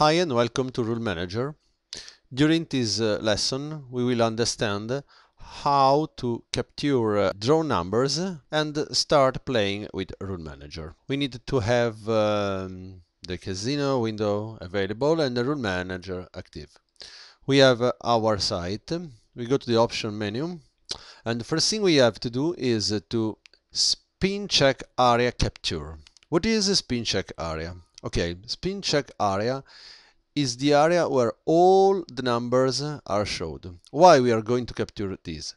Hi and welcome to Roulmanager. During this uh, lesson we will understand how to capture uh, draw numbers and start playing with Roulmanager. We need to have um, the casino window available and the Roulmanager active. We have uh, our site. We go to the option menu and the first thing we have to do is to spin check area capture. What is a spin check area? Okay, spin check area is the area where all the numbers are showed. Why we are going to capture this?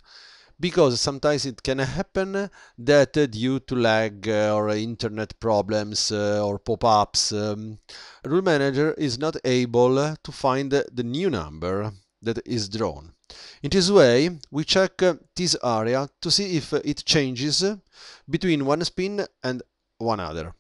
Because sometimes it can happen that due to lag uh, or internet problems uh, or pop-ups, um, Roulmanager is not able to find the new number that is drawn. In this way, we check this area to see if it changes between one spin and one other.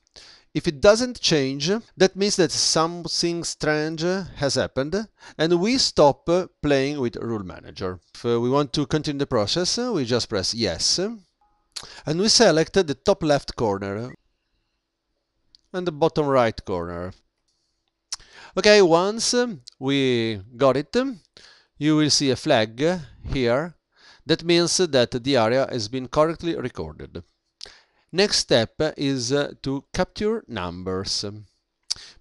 If it doesn't change, that means that something strange has happened and we stop playing with Roulmanager. If uh, we want to continue the process, we just press yes and we select the top left corner and the bottom right corner. Okay, once we got it, you will see a flag here. That means that the area has been correctly recorded. Next step is uh, to capture numbers.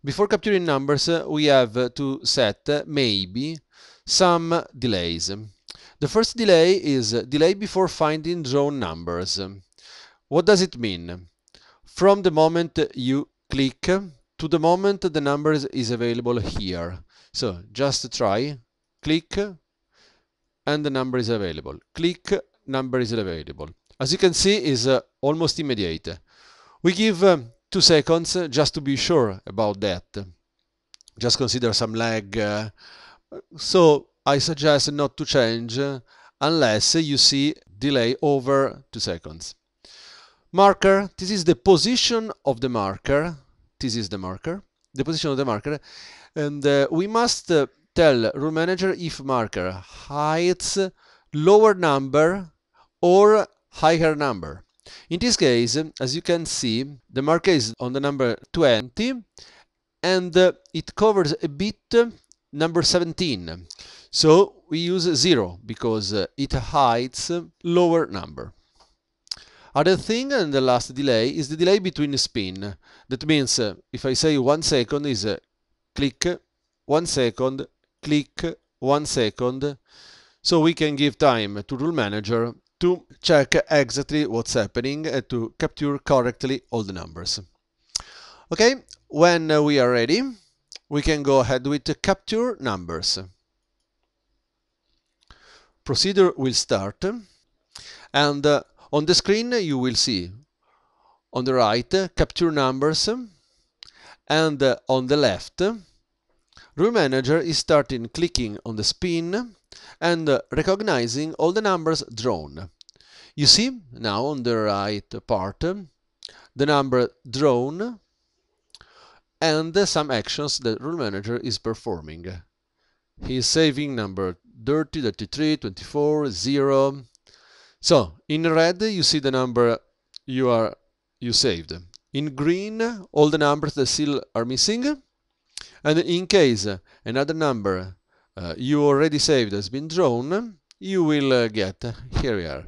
Before capturing numbers, uh, we have to set uh, maybe some delays. The first delay is delay before finding drawn numbers. What does it mean? From the moment you click to the moment the number is available here. So just try, click, and the number is available. Click, number is available as you can see is uh, almost immediate. We give uh, two seconds uh, just to be sure about that. Just consider some lag. Uh, so I suggest not to change uh, unless you see delay over two seconds. Marker, this is the position of the marker. This is the marker, the position of the marker. And uh, we must tell Roulmanager if marker hides lower number or higher number. In this case, as you can see, the marker is on the number 20 and uh, it covers a bit number 17. So we use 0 because uh, it hides lower number. Other thing and the last delay is the delay between spin. That means uh, if I say one second is uh, click, one second, click, one second. So we can give time to Roulmanager to check exactly what's happening and to capture correctly all the numbers. Okay, when we are ready, we can go ahead with capture numbers. Procedure will start and uh, on the screen you will see on the right capture numbers and uh, on the left Roulmanager is starting clicking on the spin and recognizing all the numbers drawn. You see now on the right part the number drawn and some actions that Roulmanager is performing. He is saving number 30, 33, 24, 0. So in red you see the number you are you saved. In green all the numbers that still are missing and in case another number uh, you already saved has been drawn, you will uh, get, here we are,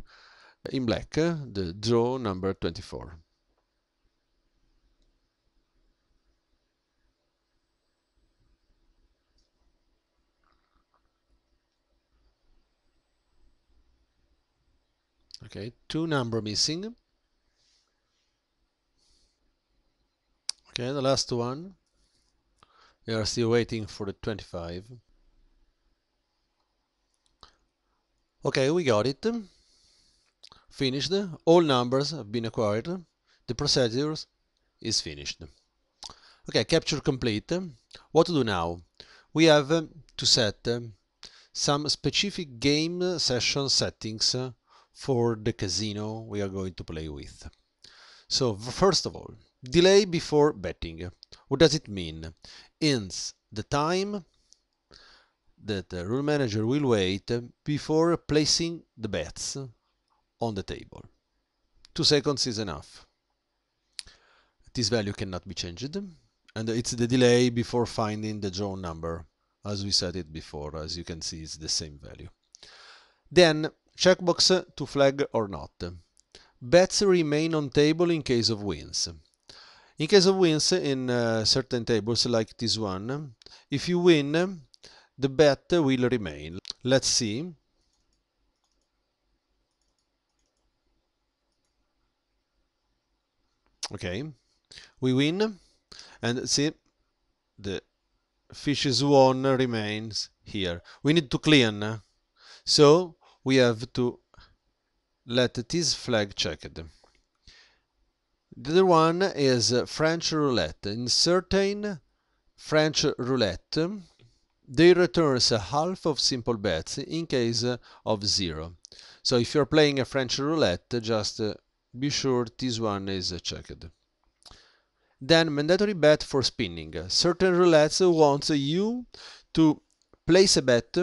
in black, uh, the draw number 24. Okay, two number missing. Okay, the last one. We are still waiting for the 25. Okay, we got it. Finished. All numbers have been acquired. The procedure is finished. Okay, capture complete. What to do now? We have to set some specific game session settings for the casino we are going to play with. So, first of all, delay before betting. What does it mean? ends the time that the Roulmanager will wait before placing the bets on the table. Two seconds is enough. This value cannot be changed and it's the delay before finding the drawn number as we said it before as you can see it's the same value then checkbox to flag or not bets remain on table in case of wins in case of wins in uh, certain tables like this one if you win the bet will remain. Let's see. Okay. We win and see the fish's won remains here. We need to clean. So we have to let this flag checked the other one is French roulette. In certain French roulette, they returns half of simple bets in case of zero. So if you're playing a French roulette, just uh, be sure this one is checked. Then mandatory bet for spinning. Certain roulettes want you to place a bet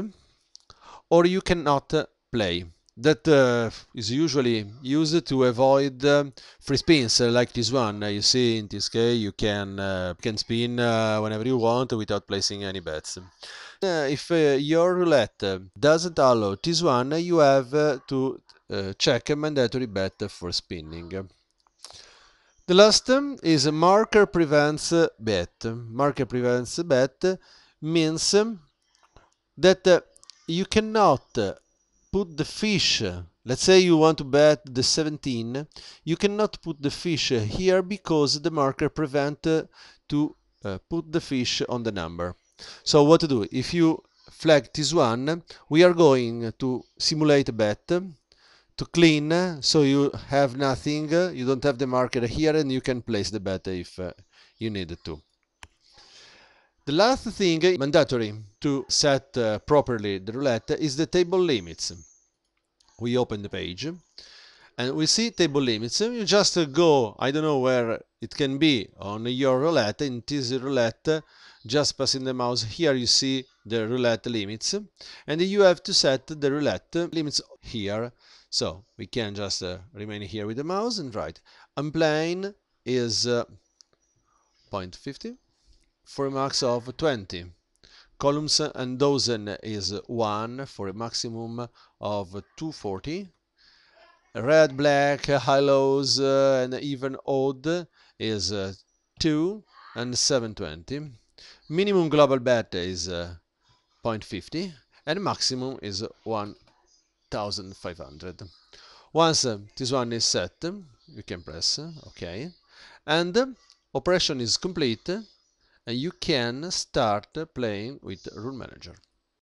or you cannot play. That uh, is usually used to avoid uh, free spins uh, like this one. you see in this case you can uh, can spin uh, whenever you want without placing any bets. Uh, if your roulette doesn't allow this one, you have to check a mandatory bet for spinning. The last is a marker prevents bet. Marker prevents bet means that you cannot put the fish let's say you want to bet the 17 you cannot put the fish here because the marker prevent to uh, put the fish on the number. So what to do? If you flag this one we are going to simulate a bet to clean so you have nothing you don't have the marker here and you can place the bet if uh, you need to the last thing mandatory to set uh, properly the roulette is the table limits. We open the page and we see table limits. You just go I don't know where it can be on your roulette in this roulette just passing the mouse here you see the roulette limits and you have to set the roulette limits here. So we can just uh, remain here with the mouse and write en plein is uh, 0.50 for a max of 20 columns and dozen is 1 for a maximum of 240 red black high lows uh, and even odd is uh, 2 and 720 minimum global bet is uh, 0.50 and maximum is 1500 once uh, this one is set you can press ok and operation is complete you can start playing with Roulmanager